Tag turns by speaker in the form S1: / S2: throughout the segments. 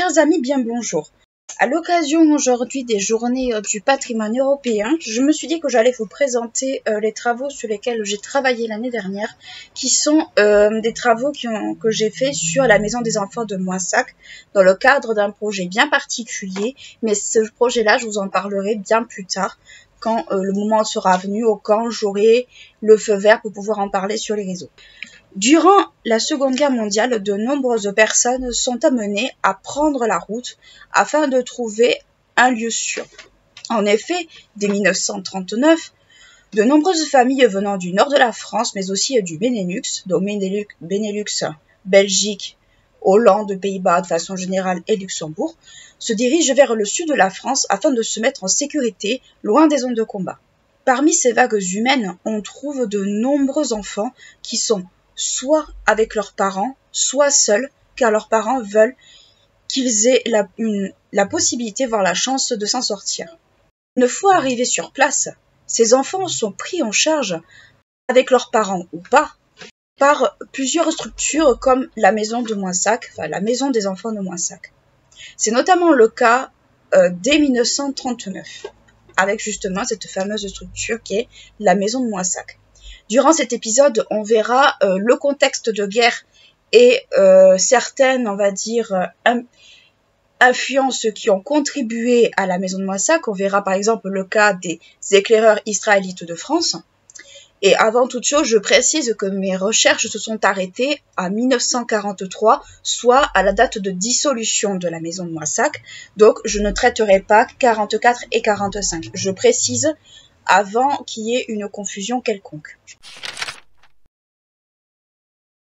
S1: Chers amis, bien bonjour. À l'occasion aujourd'hui des journées euh, du patrimoine européen, je me suis dit que j'allais vous présenter euh, les travaux sur lesquels j'ai travaillé l'année dernière, qui sont euh, des travaux que j'ai faits sur la maison des enfants de Moissac, dans le cadre d'un projet bien particulier, mais ce projet-là, je vous en parlerai bien plus tard, quand le moment sera venu, ou quand j'aurai le feu vert pour pouvoir en parler sur les réseaux. Durant la Seconde Guerre mondiale, de nombreuses personnes sont amenées à prendre la route afin de trouver un lieu sûr. En effet, dès 1939, de nombreuses familles venant du nord de la France, mais aussi du Benelux, donc Benelux, Belgique, Hollande, Pays-Bas de façon générale et Luxembourg, se dirigent vers le sud de la France afin de se mettre en sécurité loin des zones de combat. Parmi ces vagues humaines, on trouve de nombreux enfants qui sont soit avec leurs parents, soit seuls, car leurs parents veulent qu'ils aient la, possibilité, voire la chance de s'en sortir. Une fois arrivés sur place, ces enfants sont pris en charge, avec leurs parents ou pas, par plusieurs structures comme la maison de Moissac, enfin la maison des enfants de Moissac. C'est notamment le cas euh, dès 1939, avec justement cette fameuse structure qui est la maison de Moissac. Durant cet épisode, on verra euh, le contexte de guerre et euh, certaines, on va dire, euh, influences qui ont contribué à la maison de Moissac. On verra par exemple le cas des éclaireurs israélites de France. Et avant toute chose, je précise que mes recherches se sont arrêtées à 1943, soit à la date de dissolution de la maison de Moissac. Donc, je ne traiterai pas 44 et 45. Je précise avant qu'il y ait une confusion quelconque.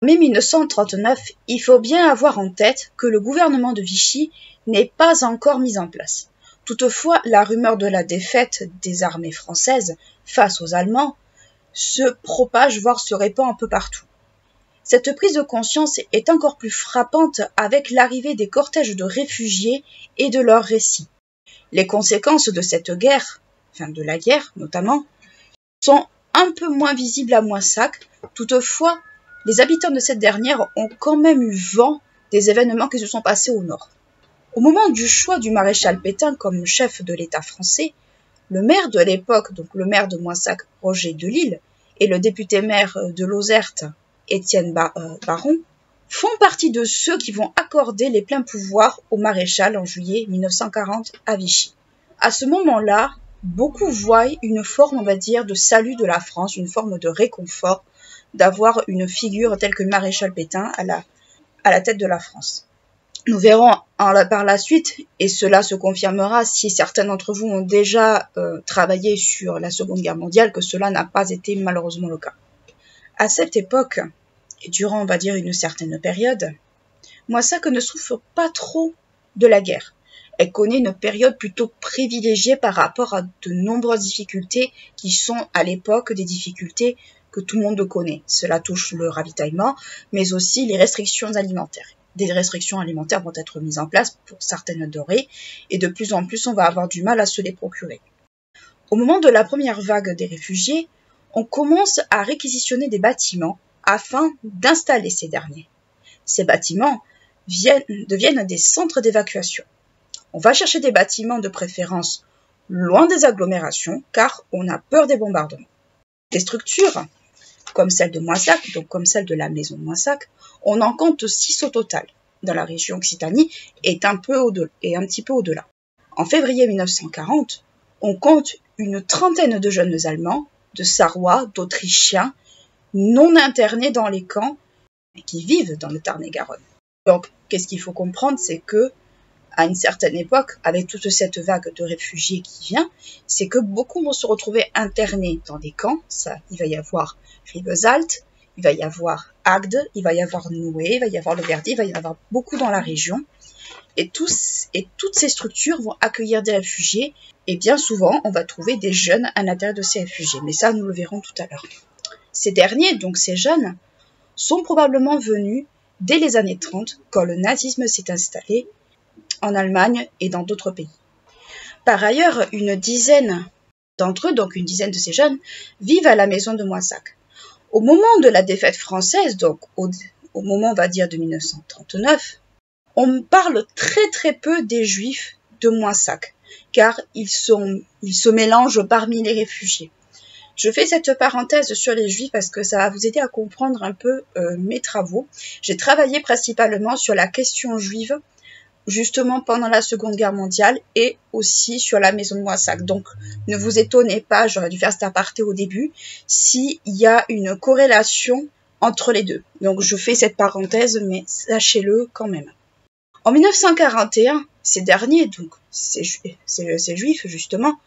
S1: En mai 1939, il faut bien avoir en tête que le gouvernement de Vichy n'est pas encore mis en place. Toutefois, la rumeur de la défaite des armées françaises face aux Allemands se propage, voire se répand un peu partout. Cette prise de conscience est encore plus frappante avec l'arrivée des cortèges de réfugiés et de leurs récits. Les conséquences de cette guerre de la guerre notamment, sont un peu moins visibles à Moissac. Toutefois, les habitants de cette dernière ont quand même eu vent des événements qui se sont passés au nord. Au moment du choix du maréchal Pétain comme chef de l'État français, le maire de l'époque, donc le maire de Moissac, Roger de Lille, et le député maire de Lozerte, Étienne euh, Baron, font partie de ceux qui vont accorder les pleins pouvoirs au maréchal en juillet 1940 à Vichy. À ce moment-là, beaucoup voient une forme, on va dire, de salut de la France, une forme de réconfort d'avoir une figure telle que maréchal Pétain à la, tête de la France. Nous verrons par la suite, et cela se confirmera si certains d'entre vous ont déjà euh, travaillé sur la Seconde Guerre mondiale, que cela n'a pas été malheureusement le cas. À cette époque, et durant, on va dire, une certaine période, que ne souffre pas trop de la guerre elle connaît une période plutôt privilégiée par rapport à de nombreuses difficultés qui sont à l'époque des difficultés que tout le monde connaît. Cela touche le ravitaillement, mais aussi les restrictions alimentaires. Des restrictions alimentaires vont être mises en place pour certaines dorées, et de plus en plus on va avoir du mal à se les procurer. Au moment de la première vague des réfugiés, on commence à réquisitionner des bâtiments afin d'installer ces derniers. Ces bâtiments deviennent des centres d'évacuation. On va chercher des bâtiments de préférence loin des agglomérations car on a peur des bombardements. Des structures, comme celle de Moissac, donc comme celle de la maison de Moissac, on en compte 6 au total dans la région Occitanie et un, petit peu au-delà. En février 1940, on compte une trentaine de jeunes Allemands, de Sarrois, d'Autrichiens, non internés dans les camps, mais qui vivent dans le Tarn-et-Garonne. Donc, qu'est-ce qu'il faut comprendre, c'est que à une certaine époque, avec toute cette vague de réfugiés qui vient, c'est que beaucoup vont se retrouver internés dans des camps. Ça, il va y avoir Ribesalt, il va y avoir Agde, il va y avoir Noué, il va y avoir le Verdi, il va y avoir beaucoup dans la région. Et, tous, et toutes ces structures vont accueillir des réfugiés. Et bien souvent, on va trouver des jeunes à l'intérieur de ces réfugiés. Mais ça, nous le verrons tout à l'heure. Ces derniers, donc ces jeunes, sont probablement venus dès les années 30, quand le nazisme s'est installé en Allemagne et dans d'autres pays. Par ailleurs, une dizaine d'entre eux, donc une dizaine de ces jeunes, vivent à la maison de Moissac. Au moment de la défaite française, donc au, moment, on va dire, de 1939, On parle très très peu des juifs de Moissac, car ils, se mélangent parmi les réfugiés. Je fais cette parenthèse sur les juifs parce que ça va vous aider à comprendre un peu euh, mes travaux. J'ai travaillé principalement sur la question juive justement pendant la Seconde Guerre mondiale et aussi sur la maison de Moissac. Donc ne vous étonnez pas, j'aurais dû faire cet aparté au début, s'il y a une corrélation entre les deux. Donc je fais cette parenthèse, mais sachez-le quand même. En 1941, ces derniers, donc ces, ces juifs justement,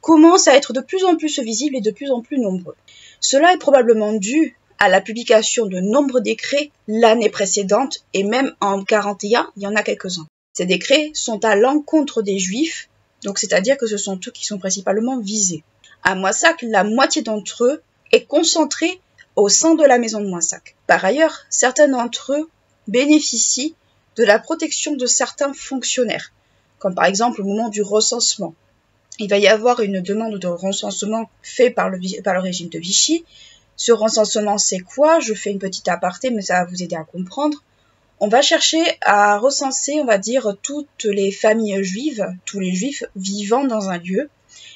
S1: commencent à être de plus en plus visibles et de plus en plus nombreux. Cela est probablement dû à la publication de nombreux décrets l'année précédente et même en 41, il y en a quelques-uns. Ces décrets sont à l'encontre des juifs, donc c'est-à-dire que ce sont eux qui sont principalement visés. À Moissac, la moitié d'entre eux est concentrée au sein de la maison de Moissac. Par ailleurs, certains d'entre eux bénéficient de la protection de certains fonctionnaires, comme par exemple au moment du recensement. Il va y avoir une demande de recensement fait par le, par le régime de Vichy. Ce recensement, c'est quoi? Je fais une petite aparté, mais ça va vous aider à comprendre. On va chercher à recenser, on va dire, toutes les familles juives, tous les juifs vivant dans un lieu.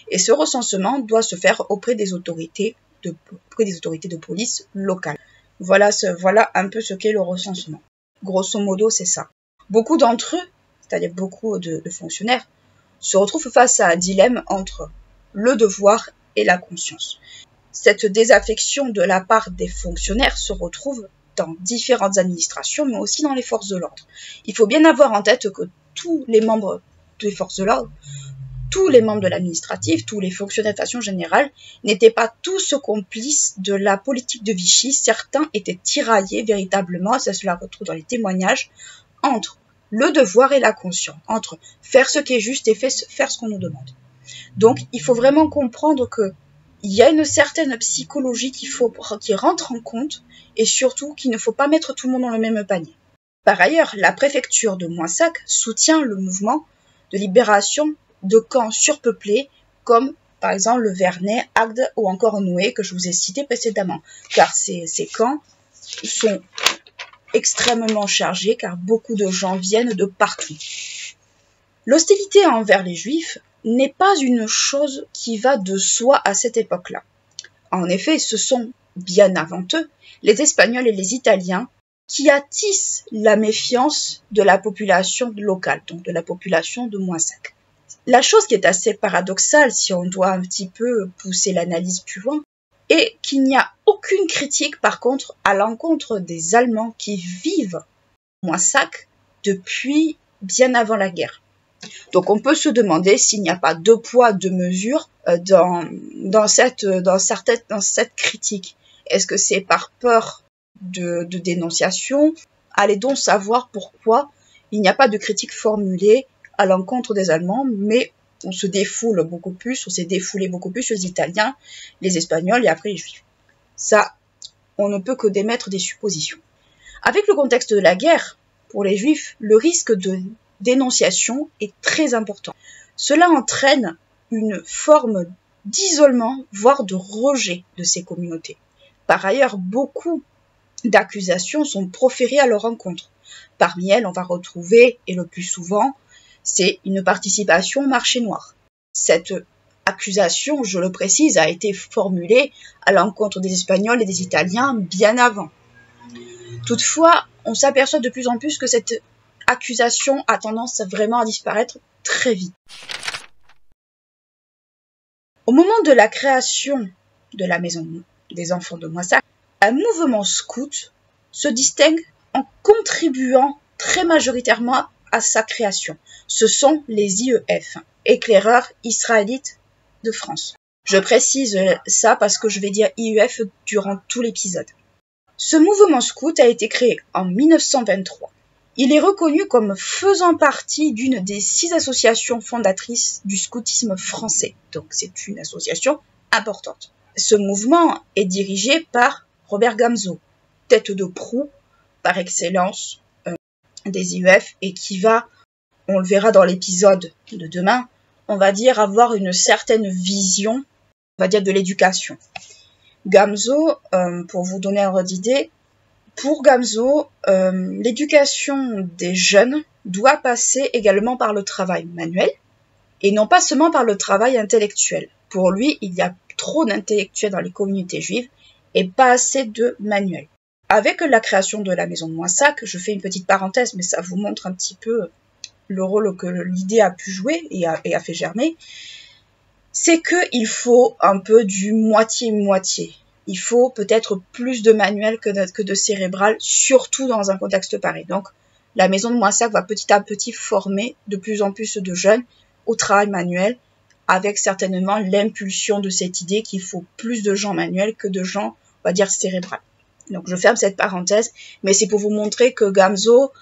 S1: Et ce recensement doit se faire auprès des autorités de, autorités de police locales. Voilà, voilà un peu ce qu'est le recensement. Grosso modo, c'est ça. Beaucoup d'entre eux, c'est-à-dire beaucoup de, fonctionnaires, se retrouvent face à un dilemme entre le devoir et la conscience. Cette désaffection de la part des fonctionnaires se retrouve dans différentes administrations, mais aussi dans les forces de l'ordre. Il faut bien avoir en tête que tous les membres des forces de l'ordre tous les membres de l'administratif, tous les fonctionnaires de façon générale, n'étaient pas tous complices de la politique de Vichy. Certains étaient tiraillés véritablement, ça se la retrouve dans les témoignages, entre le devoir et la conscience, entre faire ce qui est juste et faire ce qu'on nous demande. Donc, il faut vraiment comprendre que il y a une certaine psychologie qu'il faut, qui rentre en compte et surtout qu'il ne faut pas mettre tout le monde dans le même panier. Par ailleurs, la préfecture de Moissac soutient le mouvement de libération de camps surpeuplés comme par exemple le Vernet, Agde ou encore Noué que je vous ai cité précédemment. Car ces, ces camps sont extrêmement chargés car beaucoup de gens viennent de partout. L'hostilité envers les juifs n'est pas une chose qui va de soi à cette époque-là. En effet, ce sont, bien avant eux, les Espagnols et les Italiens qui attissent la méfiance de la population locale, donc de la population de Moissac. La chose qui est assez paradoxale, si on doit un petit peu pousser l'analyse plus loin, est qu'il n'y a aucune critique, par contre, à l'encontre des Allemands qui vivent Moissac depuis bien avant la guerre. Donc on peut se demander s'il n'y a pas deux poids, deux mesures euh, dans, dans, cette, dans, certaine, dans cette critique. Est-ce que c'est par peur de, dénonciation? Allez donc savoir pourquoi il n'y a pas de critique formulée à l'encontre des Allemands, mais on se défoule beaucoup plus, on s'est défoulé beaucoup plus les Italiens, les Espagnols et après les Juifs. Ça, on ne peut que démettre des suppositions. Avec le contexte de la guerre, pour les Juifs, le risque de dénonciation est très important. Cela entraîne une forme d'isolement, voire de rejet de ces communautés. Par ailleurs, beaucoup d'accusations sont proférées à leur encontre. Parmi elles, on va retrouver, et le plus souvent, c'est une participation au marché noir. Cette accusation, je le précise, a été formulée à l'encontre des Espagnols et des Italiens bien avant. Toutefois, on s'aperçoit de plus en plus que cette accusation a tendance vraiment à disparaître très vite. Au moment de la création de la maison des enfants de Moissac, un mouvement scout se distingue en contribuant très majoritairement à sa création. Ce sont les IEF, éclaireurs israélites de France. Je précise ça parce que je vais dire IEF durant tout l'épisode. Ce mouvement scout a été créé en 1923. Il est reconnu comme faisant partie d'une des six associations fondatrices du scoutisme français. Donc c'est une association importante. Ce mouvement est dirigé par Robert Gamzo, tête de proue par excellence des IEF et qui va, on le verra dans l'épisode de demain, on va dire avoir une certaine vision, on va dire de l'éducation. Gamzo, euh, pour vous donner un ordre d'idée, Pour Gamzo, euh, l'éducation des jeunes doit passer également par le travail manuel et non pas seulement par le travail intellectuel. Pour lui, il y a trop d'intellectuels dans les communautés juives et pas assez de manuels. Avec la création de la maison de Moissac, je fais une petite parenthèse, mais ça vous montre un petit peu le rôle que l'idée a pu jouer et a, fait germer, c'est qu'il faut un peu du moitié-moitié. Il faut peut-être plus de manuel que de, cérébral, surtout dans un contexte pareil. Donc, la maison de Moissac va petit à petit former de plus en plus de jeunes au travail manuel, avec certainement l'impulsion de cette idée qu'il faut plus de gens manuels que de gens, on va dire, cérébrales. Donc je ferme cette parenthèse, mais c'est pour vous montrer que Gamzo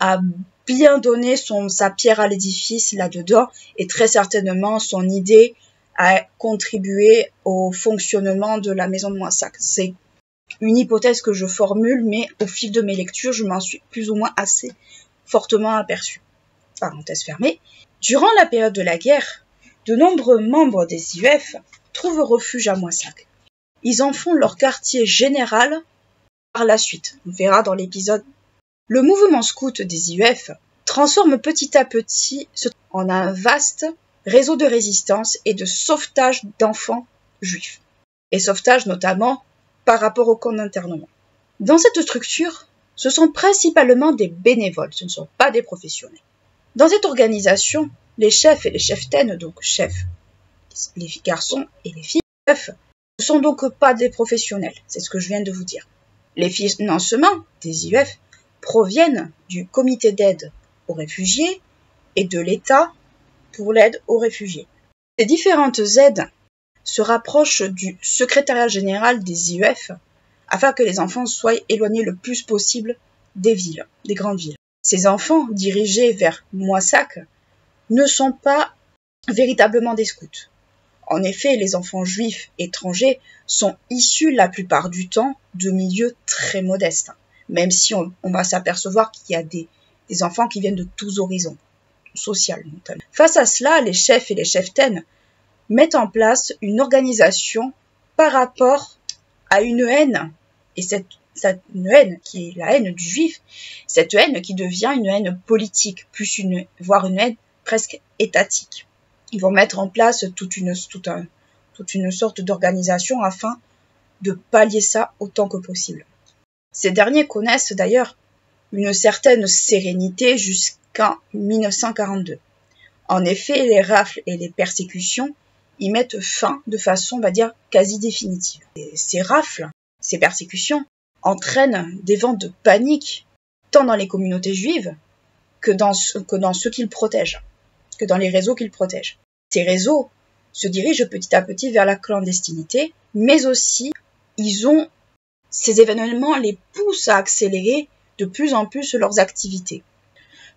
S1: a bien donné son, sa pierre à l'édifice là-dedans et très certainement son idée a contribué au fonctionnement de la maison de Moissac. C'est une hypothèse que je formule, mais au fil de mes lectures, je m'en suis plus ou moins assez fortement aperçu. Parenthèse fermée. Durant la période de la guerre, de nombreux membres des IUF trouvent refuge à Moissac. Ils en font leur quartier général par la suite. On verra dans l'épisode. Le mouvement scout des IUF transforme petit à petit en un vaste réseau de résistance et de sauvetage d'enfants juifs. Et sauvetage notamment par rapport au camp d'internement. Dans cette structure, ce sont principalement des bénévoles, ce ne sont pas des professionnels. Dans cette organisation, les chefs et les cheftaines, donc chefs, les garçons et les filles, ne sont donc pas des professionnels, c'est ce que je viens de vous dire. Les financements des IUF proviennent du comité d'aide aux réfugiés et de l'État pour l'aide aux réfugiés. Ces différentes aides se rapprochent du secrétariat général des IUF afin que les enfants soient éloignés le plus possible des villes, des grandes villes. Ces enfants dirigés vers Moissac ne sont pas véritablement des scouts. En effet, les enfants juifs étrangers sont issus la plupart du temps de milieux très modestes, même si on, va s'apercevoir qu'il y a des, enfants qui viennent de tous horizons, Face à cela, les chefs et les cheftaines mettent en place une organisation par rapport à une haine, et cette, cette haine qui est la haine du juif, cette haine qui devient une haine politique, plus une, voire une haine presque étatique. Ils vont mettre en place toute une, toute une sorte d'organisation afin de pallier ça autant que possible. Ces derniers connaissent d'ailleurs une certaine sérénité jusqu'en 1942. En effet, les rafles et les persécutions y mettent fin de façon, on va dire, quasi définitive. ces rafles, ces persécutions, entraînent des vents de panique, tant dans les communautés juives que dans, que dans ceux qu'ils protègent que dans les réseaux qu'ils protègent. Ces réseaux se dirigent petit à petit vers la clandestinité, mais aussi ils ont ces événements les poussent à accélérer de plus en plus leurs activités.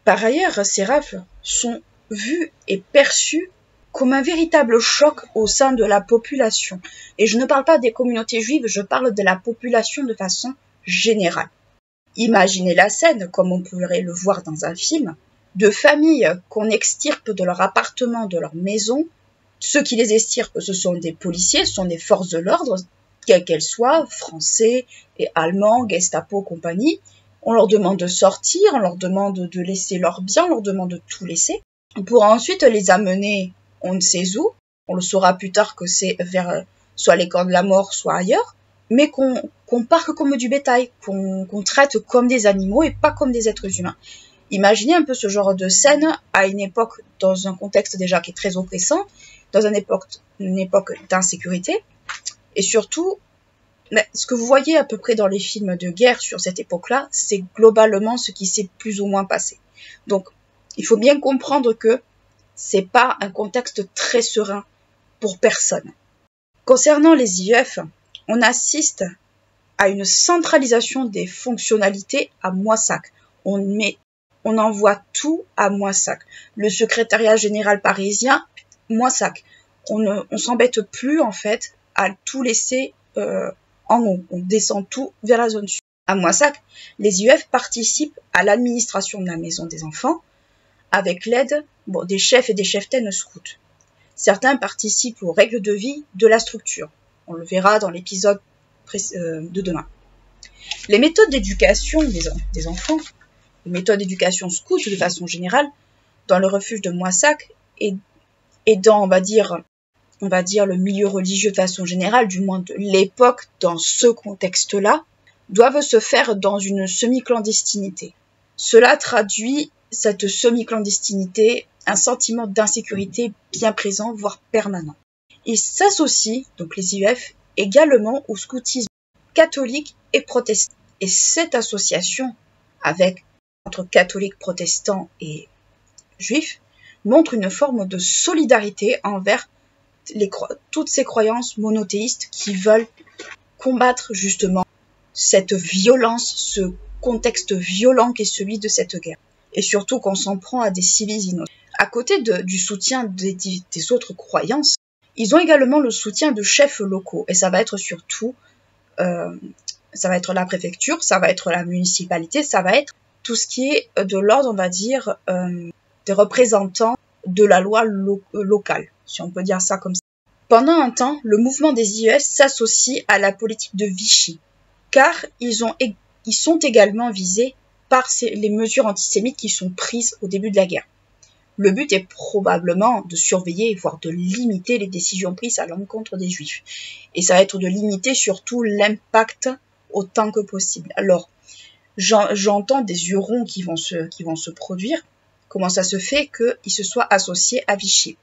S1: Par ailleurs, ces rafles sont vus et perçus comme un véritable choc au sein de la population. Et je ne parle pas des communautés juives, je parle de la population de façon générale. Imaginez la scène, comme on pourrait le voir dans un film, de familles qu'on extirpe de leur appartement, de leur maison. Ceux qui les extirpent, ce sont des policiers, ce sont des forces de l'ordre, quelles qu'elles soient, français et allemands, Gestapo, compagnie. On leur demande de sortir, on leur demande de laisser leurs biens, on leur demande de tout laisser, pour ensuite les amener on ne sait où. On le saura plus tard que c'est vers soit les camps de la mort, soit ailleurs, mais qu'on parque comme du bétail, qu'on traite comme des animaux et pas comme des êtres humains. Imaginez un peu ce genre de scène à une époque, dans un contexte déjà qui est très oppressant, dans une époque d'insécurité, et surtout, ce que vous voyez à peu près dans les films de guerre sur cette époque-là, c'est globalement ce qui s'est plus ou moins passé. Donc, il faut bien comprendre que c'est pas un contexte très serein pour personne. Concernant les IEF, on assiste à une centralisation des fonctionnalités à Moissac. On met on envoie tout à Moissac. Le secrétariat général parisien, Moissac. On ne on s'embête plus en fait à tout laisser euh, On descend tout vers la zone sud. À Moissac, les IUF participent à l'administration de la maison des enfants avec l'aide des chefs et des cheftaines scouts. Certains participent aux règles de vie de la structure. On le verra dans l'épisode euh, de demain. Les méthodes d'éducation des, enfants, les méthodes d'éducation scout de façon générale, dans le refuge de Moissac et, et dans, on va dire, on va dire le milieu religieux de façon générale, du moins de l'époque, dans ce contexte-là, doivent se faire dans une semi-clandestinité. Cela traduit cette semi-clandestinité, un sentiment d'insécurité bien présent, voire permanent. Ils s'associent, donc les IEF, également au scoutisme catholique et protestant. Et cette association, avec entre catholiques, protestants et juifs, montre une forme de solidarité envers les, toutes ces croyances monothéistes qui veulent combattre justement cette violence, ce contexte violent qu'est celui de cette guerre. Et surtout qu'on s'en prend à des civils innocents. À côté du soutien des, autres croyances, ils ont également le soutien de chefs locaux. Et ça va être surtout, euh, ça va être la préfecture, ça va être la municipalité, ça va être tout ce qui est de l'ordre, on va dire, euh, des représentants de la loi locale, si on peut dire ça comme ça. Pendant un temps, le mouvement des IES s'associe à la politique de Vichy, car ils, ont, ils sont également visés par les mesures antisémites qui sont prises au début de la guerre. Le but est probablement de surveiller, voire de limiter les décisions prises à l'encontre des juifs. Et ça va être de limiter surtout l'impact autant que possible. Alors, j'entends des hurons qui vont se produire. Comment ça se fait qu'ils se soient associés à Vichy?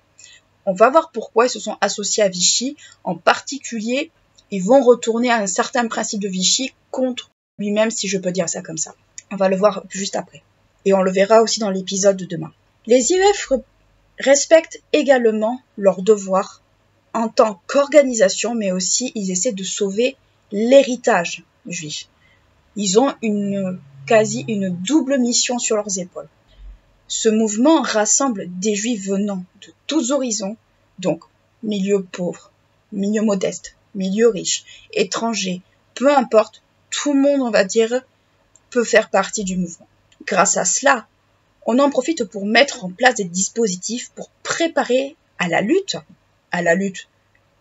S1: On va voir pourquoi ils se sont associés à Vichy, en particulier ils vont retourner à un certain principe de Vichy contre lui-même, si je peux dire ça comme ça. On va le voir juste après. Et on le verra aussi dans l'épisode de demain. Les IEF respectent également leurs devoirs en tant qu'organisation, mais aussi ils essaient de sauver l'héritage juif. Ils ont une quasi une double mission sur leurs épaules. Ce mouvement rassemble des juifs venant de tous horizons, donc milieu pauvre, milieu modeste, milieu riche, étranger, peu importe, tout le monde, on va dire, peut faire partie du mouvement. Grâce à cela, on en profite pour mettre en place des dispositifs pour préparer à la lutte, à la lutte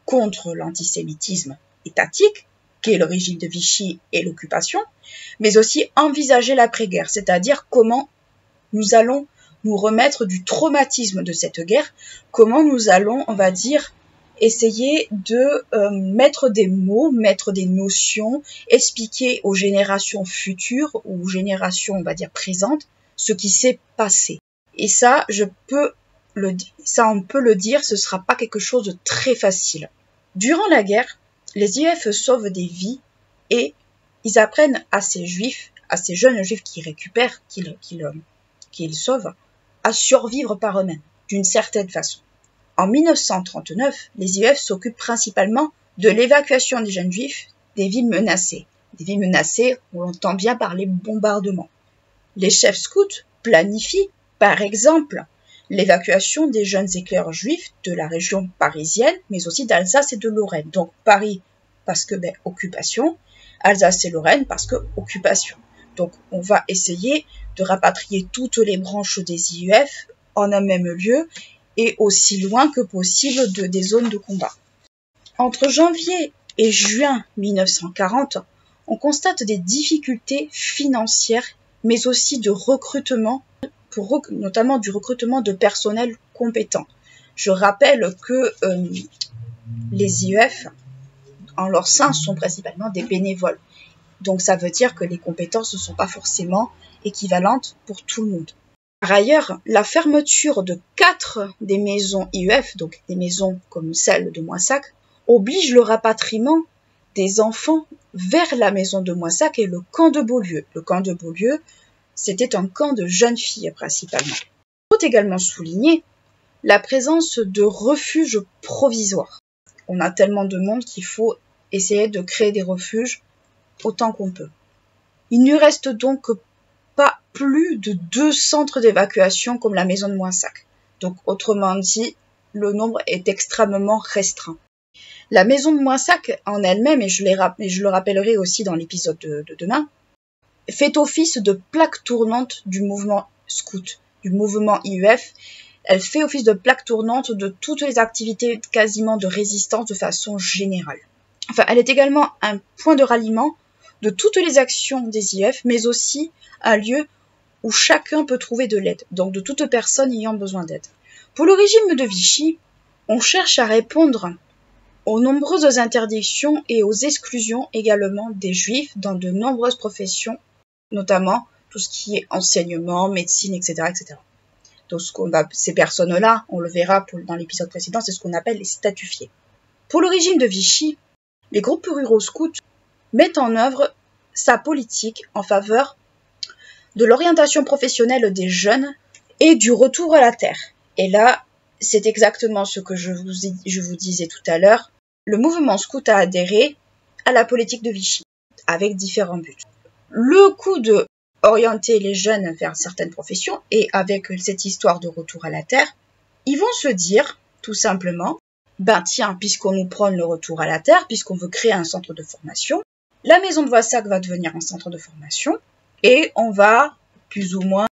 S1: contre l'antisémitisme étatique, qui est le régime de Vichy et l'occupation, mais aussi envisager l'après-guerre, c'est-à-dire comment nous allons nous remettre du traumatisme de cette guerre, comment nous allons, on va dire, essayer de euh, mettre des mots, mettre des notions, expliquer aux générations futures ou générations, on va dire, présentes, ce qui s'est passé. Et ça, je peux le ça on peut le dire, ce sera pas quelque chose de très facile. Durant la guerre, les IF sauvent des vies et ils apprennent à ces juifs, à ces jeunes juifs qui récupèrent, qu'ils qu'ils sauvent, à survivre par eux-mêmes, d'une certaine façon. En 1939, les IEF s'occupent principalement de l'évacuation des jeunes juifs des villes menacées. Des villes menacées, on entend bien par les bombardements. Les chefs scouts planifient, par exemple, l'évacuation des jeunes éclaireurs juifs de la région parisienne, mais aussi d'Alsace et de Lorraine. Donc Paris parce que ben, occupation, Alsace et Lorraine parce que occupation. Donc on va essayer de rapatrier toutes les branches des IEF en un même lieu et aussi loin que possible de, des zones de combat. Entre janvier et juin 1940, on constate des difficultés financières, mais aussi de recrutement, notamment du recrutement de personnel compétent. Je rappelle que euh, les IEF, en leur sein, sont principalement des bénévoles. Donc ça veut dire que les compétences ne sont pas forcément équivalentes pour tout le monde. Par ailleurs, la fermeture de quatre des maisons IEF, donc des maisons comme celle de Moissac, oblige le rapatriement des enfants vers la maison de Moissac et le camp de Beaulieu. Le camp de Beaulieu, c'était un camp de jeunes filles principalement. Il faut également souligner la présence de refuges provisoires. On a tellement de monde qu'il faut essayer de créer des refuges autant qu'on peut. Il ne reste donc pas plus de deux centres d'évacuation comme la maison de Moissac. Donc, autrement dit, le nombre est extrêmement restreint. La maison de Moissac en elle-même, et je, le rappellerai aussi dans l'épisode de, demain, fait office de plaque tournante du mouvement scout, du mouvement IUF. Elle fait office de plaque tournante de toutes les activités quasiment de résistance de façon générale. Enfin, elle est également un point de ralliement de toutes les actions des IF, mais aussi un lieu où chacun peut trouver de l'aide, donc de toute personne ayant besoin d'aide. Pour le régime de Vichy, on cherche à répondre aux nombreuses interdictions et aux exclusions également des juifs dans de nombreuses professions, notamment tout ce qui est enseignement, médecine, etc. etc. Donc qu'on ces personnes-là, on le verra dans l'épisode précédent, c'est ce qu'on appelle les statufiés. Pour le régime de Vichy, les groupes ruraux scouts mettent en œuvre sa politique en faveur de l'orientation professionnelle des jeunes et du retour à la terre. Et là, c'est exactement ce que je vous, je vous disais tout à l'heure. Le mouvement scout a adhéré à la politique de Vichy, avec différents buts. Le coup de orienter les jeunes vers certaines professions, et avec cette histoire de retour à la terre, ils vont se dire, tout simplement, ben tiens, puisqu'on nous prône le retour à la terre, puisqu'on veut créer un centre de formation, la maison de Voissac va devenir un centre de formation, et on va plus ou moins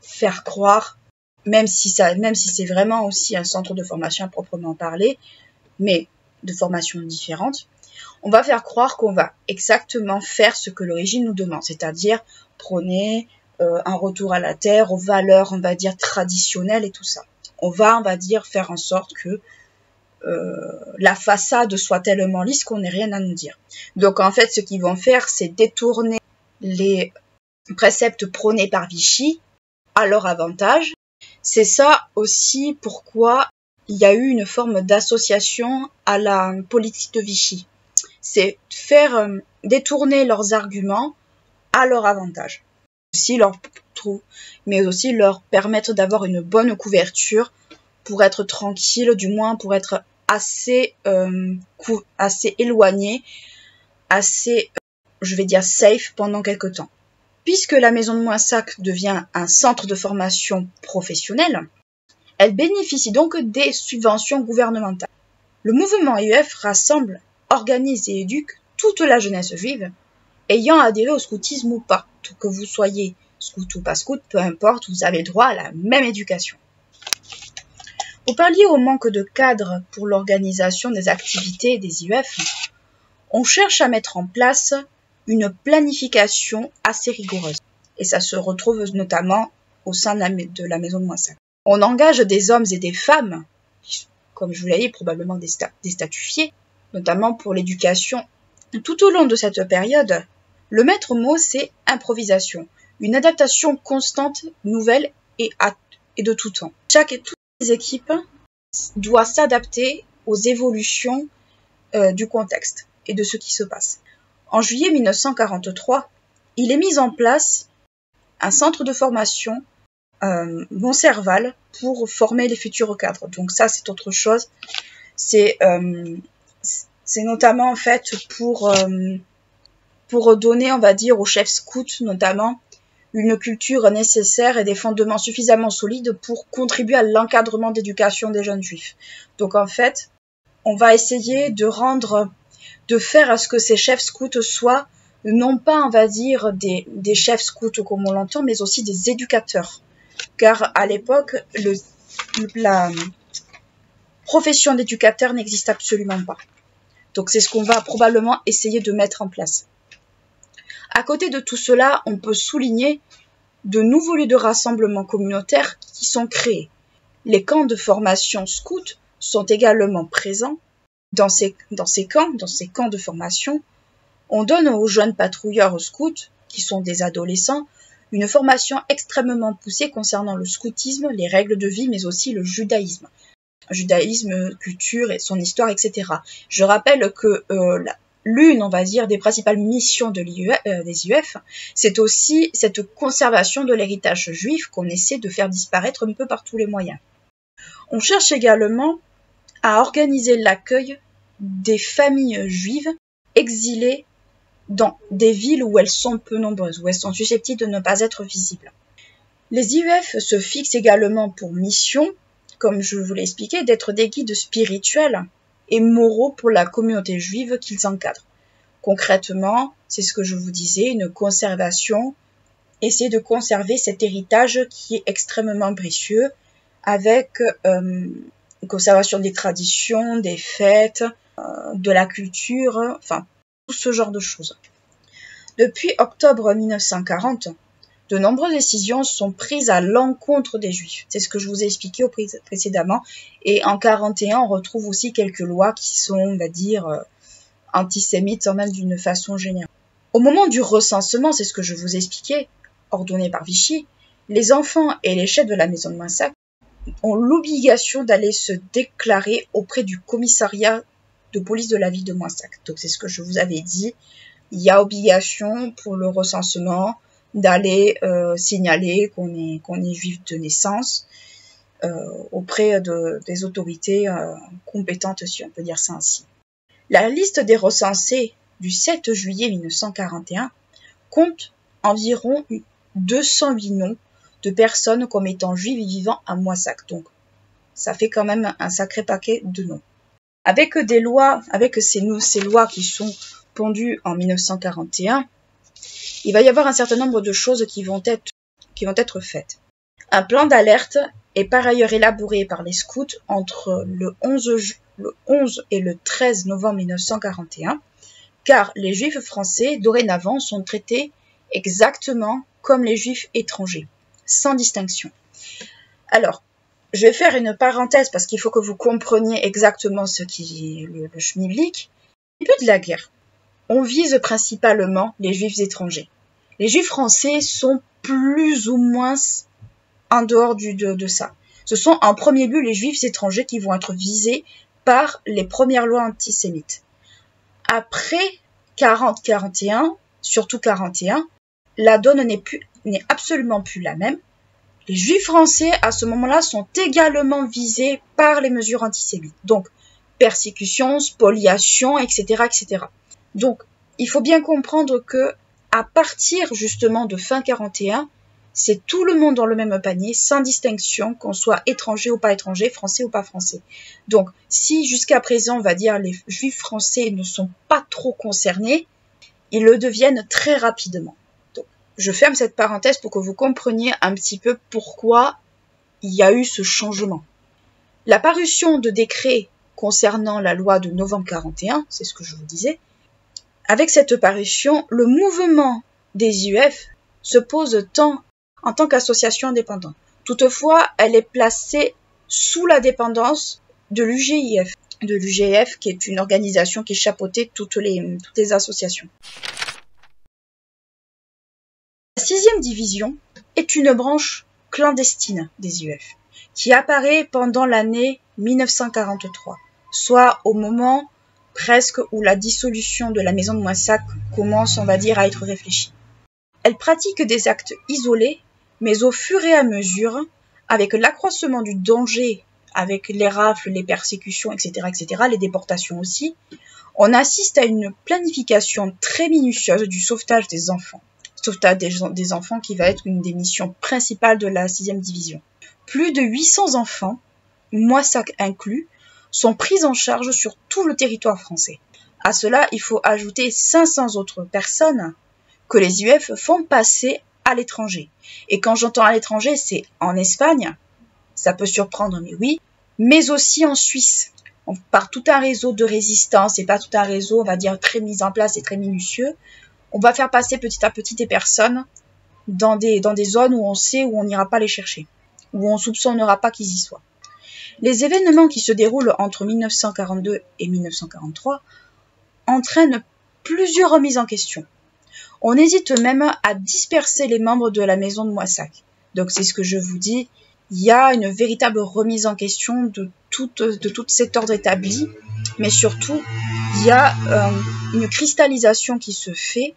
S1: faire croire, même si c'est vraiment aussi un centre de formation à proprement parler, mais de formation différente, on va faire croire qu'on va exactement faire ce que le régime nous demande, c'est-à-dire prôner euh, un retour à la terre, aux valeurs, on va dire, traditionnelles et tout ça. On va, on va dire, faire en sorte que la façade soit tellement lisse qu'on n'ait rien à nous dire. Donc en fait, ce qu'ils vont faire, c'est détourner les préceptes prônés par Vichy à leur avantage. C'est ça aussi pourquoi il y a eu une forme d'association à la politique de Vichy. C'est faire euh, détourner leurs arguments à leur avantage. Aussi leur mais aussi leur permettre d'avoir une bonne couverture pour être tranquille, du moins pour être assez, euh, assez éloigné, assez, euh, je vais dire, safe pendant quelque temps. Puisque la maison de Moissac devient un centre de formation professionnelle, elle bénéficie donc des subventions gouvernementales. Le mouvement IEF rassemble, organise et éduque toute la jeunesse juive, ayant adhéré au scoutisme ou pas. Que vous soyez scout ou pas scout, peu importe, vous avez droit à la même éducation. Pour pallier au manque de cadres pour l'organisation des activités des IEF, on cherche à mettre en place une planification assez rigoureuse. Et ça se retrouve notamment au sein de la, maison de Moissac. On engage des hommes et des femmes, comme je vous l'ai dit, probablement des, statufiés, notamment pour l'éducation. Tout au long de cette période, le maître mot, c'est improvisation, une adaptation constante, nouvelle et, de tout temps. Équipes doivent s'adapter aux évolutions euh, du contexte et de ce qui se passe. En juillet 1943, il est mis en place un centre de formation euh, Montserval pour former les futurs cadres. Donc ça, c'est autre chose. C'est euh, notamment en fait pour euh, pour donner, on va dire, aux chefs scouts notamment une culture nécessaire et des fondements suffisamment solides pour contribuer à l'encadrement d'éducation des jeunes juifs. Donc en fait, on va essayer de rendre de faire à ce que ces chefs scouts soient non pas, on va dire, des, chefs scouts comme on l'entend, mais aussi des éducateurs. Car à l'époque, la profession d'éducateur n'existe absolument pas. Donc c'est ce qu'on va probablement essayer de mettre en place. À côté de tout cela, on peut souligner de nouveaux lieux de rassemblement communautaire qui sont créés. Les camps de formation scouts sont également présents dans ces, camps, dans ces camps de formation, on donne aux jeunes patrouilleurs scouts, qui sont des adolescents, une formation extrêmement poussée concernant le scoutisme, les règles de vie, mais aussi le judaïsme. Judaïsme, culture et son histoire, etc. Je rappelle que euh, l'une, on va dire, des principales missions de euh, des IUF, c'est aussi cette conservation de l'héritage juif qu'on essaie de faire disparaître un peu par tous les moyens. On cherche également à organiser l'accueil des familles juives exilées dans des villes où elles sont peu nombreuses, où elles sont susceptibles de ne pas être visibles. Les IUF se fixent également pour mission, comme je vous l'ai expliqué, d'être des guides spirituels et moraux pour la communauté juive qu'ils encadrent. Concrètement, c'est ce que je vous disais, une conservation, essayer de conserver cet héritage qui est extrêmement précieux avec euh, conservation des traditions, des fêtes, euh, de la culture, enfin tout ce genre de choses. Depuis octobre 1940, de nombreuses décisions sont prises à l'encontre des juifs. C'est ce que je vous ai expliqué précédemment. Et en 41, on retrouve aussi quelques lois qui sont, on va dire, euh, antisémites, en même d'une façon générale. Au moment du recensement, c'est ce que je vous ai expliqué, ordonné par Vichy, les enfants et les chefs de la maison de Moissac ont l'obligation d'aller se déclarer auprès du commissariat de police de la ville de Moissac. Donc c'est ce que je vous avais dit. Il y a obligation pour le recensement d'aller euh, signaler qu'on est, qu'on est juif de naissance euh, auprès de, des autorités euh, compétentes, si on peut dire ça ainsi. La liste des recensés du 7 juillet 1941 compte environ 208 noms de personnes comme étant juives vivant à Moissac. Donc, ça fait quand même un sacré paquet de noms. Avec des lois, avec ces, ces lois qui sont pondues en 1941, il va y avoir un certain nombre de choses qui vont être, faites. Un plan d'alerte est par ailleurs élaboré par les scouts entre le 11, le 11 et le 13 novembre 1941, car les juifs français dorénavant sont traités exactement comme les juifs étrangers, sans distinction. Alors, je vais faire une parenthèse parce qu'il faut que vous compreniez exactement ce qui est le, le schmilblick. Début de la guerre, on vise principalement les juifs étrangers. Les juifs français sont plus ou moins en dehors de, de ça. Ce sont en premier lieu les juifs étrangers qui vont être visés par les premières lois antisémites. Après 40-41, surtout 41, la donne n'est n'est absolument plus la même. Les juifs français, à ce moment-là, sont également visés par les mesures antisémites. Donc, persécution, spoliation, etc., etc. Donc, il faut bien comprendre que à partir justement de fin 41, c'est tout le monde dans le même panier, sans distinction, qu'on soit étranger ou pas étranger, français ou pas français. Donc, si jusqu'à présent, on va dire, les juifs français ne sont pas trop concernés, ils le deviennent très rapidement. Donc, je ferme cette parenthèse pour que vous compreniez un petit peu pourquoi il y a eu ce changement. La parution de décret concernant la loi de novembre 41, c'est ce que je vous disais, avec cette parution, le mouvement des UF se pose tant en tant qu'association indépendante. Toutefois, elle est placée sous la dépendance de l'UGIF, de l'UGF qui est une organisation qui chapeautait toutes les, toutes les associations. La sixième division est une branche clandestine des UF qui apparaît pendant l'année 1943, soit au moment presque où la dissolution de la maison de Moissac commence, on va dire, à être réfléchie. Elle pratique des actes isolés, mais au fur et à mesure, avec l'accroissement du danger, avec les rafles, les persécutions, etc., etc., les déportations aussi, on assiste à une planification très minutieuse du sauvetage des enfants. Sauvetage des, enfants qui va être une des missions principales de la 6e division. Plus de 800 enfants, Moissac inclus, sont prises en charge sur tout le territoire français. À cela, il faut ajouter 500 autres personnes que les UF font passer à l'étranger. Et quand j'entends à l'étranger, c'est en Espagne, ça peut surprendre, mais oui, mais aussi en Suisse. par tout un réseau de résistance et pas tout un réseau, on va dire, très mis en place et très minutieux, on va faire passer petit à petit des personnes dans des, dans des zones où on sait où on n'ira pas les chercher, où on soupçonnera pas qu'ils y soient. Les événements qui se déroulent entre 1942 et 1943 entraînent plusieurs remises en question. On hésite même à disperser les membres de la maison de Moissac. Donc c'est ce que je vous dis, il y a une véritable remise en question de tout, de cet ordre établi, mais surtout, il y a euh, une cristallisation qui se fait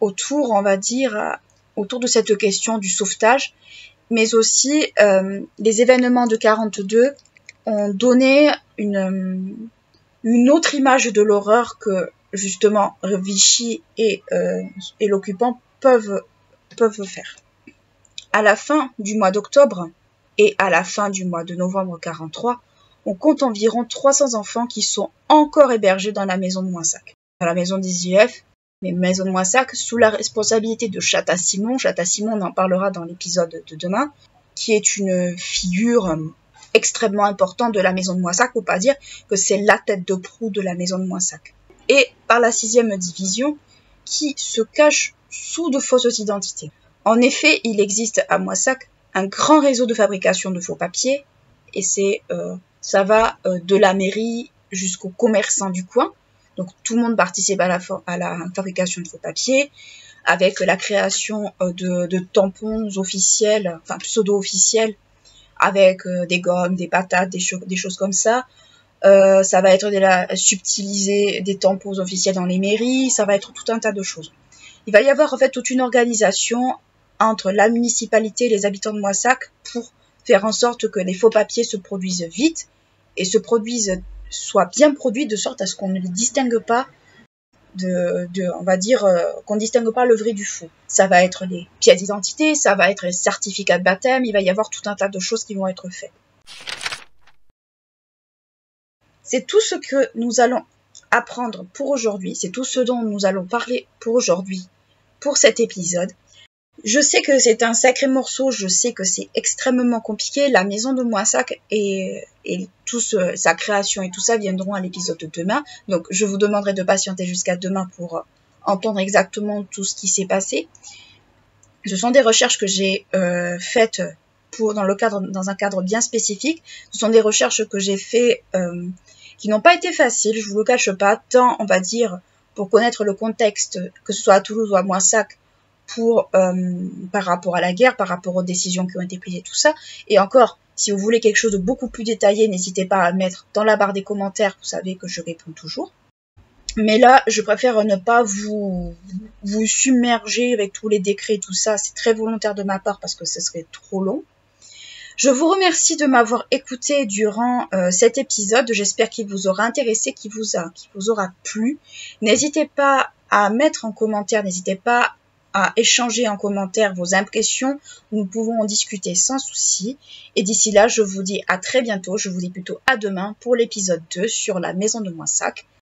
S1: autour, on va dire, autour de cette question du sauvetage, mais aussi euh, les événements de 42 ont donné une, une autre image de l'horreur que justement Vichy et, euh, et l'occupant peuvent, peuvent faire. À la fin du mois d'octobre et à la fin du mois de novembre 43, on compte environ 300 enfants qui sont encore hébergés dans la maison de Moissac. Dans la maison des IF, mais maison de Moissac, sous la responsabilité de Chata Simon. Chata Simon, on en parlera dans l'épisode de demain, qui est une figure extrêmement important de la maison de Moissac, pour pas dire que c'est la tête de proue de la maison de Moissac. Et par la sixième division, qui se cache sous de fausses identités. En effet, il existe à Moissac un grand réseau de fabrication de faux papiers, et c'est euh, ça va euh, de la mairie jusqu'aux commerçants du coin. Donc tout le monde participe à la, à la fabrication de faux papiers, avec la création euh, de, de, tampons officiels, enfin pseudo-officiels, avec euh, des gommes, des patates, des, choses comme ça. Euh, ça va être de la, subtiliser des tampons officiels dans les mairies, ça va être tout un tas de choses. Il va y avoir en fait toute une organisation entre la municipalité et les habitants de Moissac pour faire en sorte que les faux papiers se produisent vite et se produisent, soient bien produits de sorte à ce qu'on ne les distingue pas de, de on va dire, euh, qu'on distingue pas le vrai du faux. Ça va être les pièces d'identité, ça va être les certificats de baptême, il va y avoir tout un tas de choses qui vont être faites. C'est tout ce que nous allons apprendre pour aujourd'hui, c'est tout ce dont nous allons parler pour aujourd'hui, pour cet épisode. Je sais que c'est un sacré morceau, je sais que c'est extrêmement compliqué. La maison de Moissac et, et tout sa création et tout ça viendront à l'épisode de demain. Donc je vous demanderai de patienter jusqu'à demain pour entendre exactement tout ce qui s'est passé. Ce sont des recherches que j'ai euh, faites pour dans le cadre dans un cadre bien spécifique. Ce sont des recherches que j'ai faites euh, qui n'ont pas été faciles, je vous le cache pas, tant on va dire pour connaître le contexte, que ce soit à Toulouse ou à Moissac, euh, par rapport à la guerre, par rapport aux décisions qui ont été prises et tout ça. Et encore, si vous voulez quelque chose de beaucoup plus détaillé, n'hésitez pas à mettre dans la barre des commentaires, vous savez que je réponds toujours. Mais là, je préfère ne pas vous, vous submerger avec tous les décrets et tout ça. C'est très volontaire de ma part parce que ce serait trop long. Je vous remercie de m'avoir écouté durant euh, cet épisode. J'espère qu'il vous aura intéressé, qu'il vous, a, qu'il vous aura plu. N'hésitez pas à mettre en commentaire, n'hésitez pas à échanger en commentaire vos impressions. Nous pouvons en discuter sans souci. Et d'ici là, je vous dis à très bientôt. Je vous dis plutôt à demain pour l'épisode 2 sur la maison de Moissac.